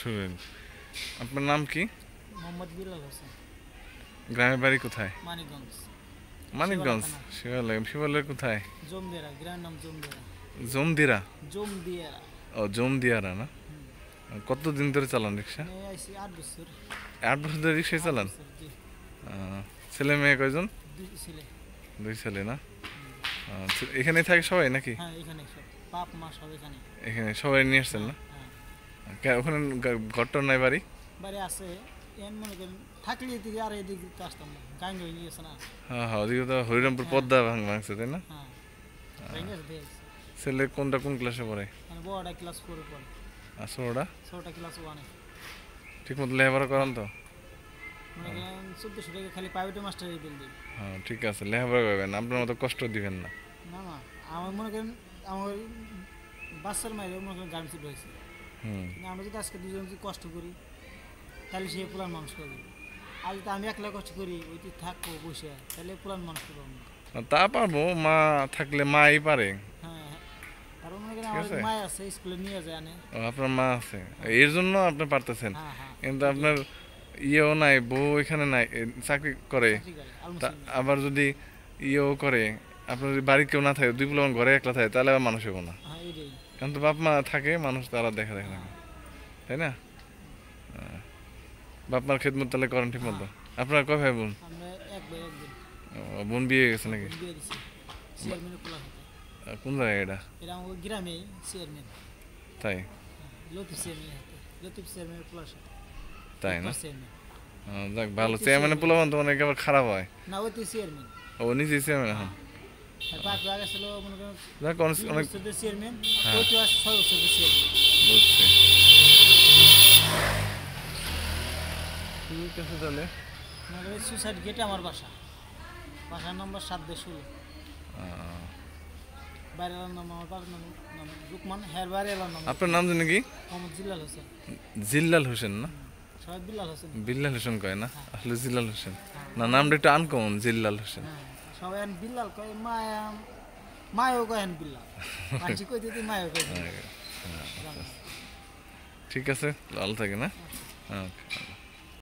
সুরেন আপনার নাম কি? মোহাম্মদ বিলাল হোসেন। গ্রামের বাড়ি কোথায়? মানিকগঞ্জ। মানিকগঞ্জ শিবালয় শিবালয় কোথায়? জমদিয়ারা গ্রামের নাম জমদিয়ারা জমদিরা? জমদিয়ারা। ও জমদিয়ারা না? কতদিন ধরে চালান রিক্সা? আট বছর। ধরে রিক্সায় চালান? ছেলে মেয়ে কয়জন? দুই ছেলে। না? এখানে থাকে সবাই নাকি? হ্যাঁ এখানে সবাই নিয়ে আসছেন না? ওখানে ঘরটর নাই বাড়ি? বাড়ি আছে এন মনে করেন থাকলে এদিকে আর এদিকে তো আসতাম না গাঙ্গ হয়ে গিয়েছে না। হ্যাঁ হ্যাঁ ওদিকে তো হরিরামপুর পদ্মা ভাঙ- ভাঙছে তাই না? হ্যাঁ গেছে ছেলে কোনটা কোন ক্লাসে পড়ে? মানে বড়টা ক্লাস ফোরে পড়ে। আসো ওরা ছোটটা ক্লাস ওয়ানে ঠিক মতো লেখাপড়া করান তো? চোদ্দশো টাকা খালি প্রাইভেট মাস্টারের বিল দিই হ্যাঁ ঠিক আছে লেখাপড়া করবেন আপনার মতো কষ্ট দিবেন না। না আমার মনে করেন আমার বাচ্চার মায়ের মনে করেন গার্মেন্টসে কিন্তু আমরা যদি আজকে দুজন যদি কষ্ট করি তাহলে সে পুরান মানুষ করবে আর যদি আমি একলা কষ্ট করি ওইটি থাকব বসে তাহলে পুরান মানুষ করব তা পারব মা থাকলে মাই পারে। হ্যাঁ হ্যাঁ। আপনার মা আছে। এর জন্য আপনি পারতেছেন। হ্যাঁ কিন্তু আপনার ইয়েও নাই বউ এখানে নাই চাকরি করে। আবার যদি ইয়েও করে আপনার যদি বাড়ি কেউ না থাকে দুই পোলা ঘরে একলা থাকে তাহলে আবার মানুষ হব না। কারণ তো বাপ মা থাকে মানুষ তারা দেখা দেখা থাকে। তাই না? হ্যাঁ। বাপ মার খেদমত তাহলে করেন ঠিক মতো। আপনার কয় ভাই বোন? বোন। বিয়ে গেছে নাকি? কোন জায়গায় এটা? গ্রামে চেয়ারম্যান তাই? সাথে। তাই না? যাক ভালো। চেয়ারম্যানের পোলাবান তো অনেক আবার খারাপ হয়। না ও নিজেই চেয়ারম্যান এখন। আর পাঁচ ভাগ মনে করেন অনেক চেয়ারম্যান হ্যাঁ। তো আছে ছয় বুঝছি ঠিক আছে তাহলে করেন সুসাইড গেটে আমার বাসা। বাসার নম্বর সাত ষোলো। নাম আপনার নাম জানি কি? জিল্লাল হোসেন। জিল্লাল হোসেন না? বিল্লাল হোসেন। বিল্লাল হোসেন কয় না? আসলে জিল্লাল হোসেন। না নামটা একটু আনকমন জিল্লাল হোসেন। হ্যাঁ। সবাই বিল্লাল কয় মায়া মায়ও কয় এখন বিল্লাল? মানুষ কই দিতে মায়ও কয় ঠিক আছে লাল থাকে না? ওকে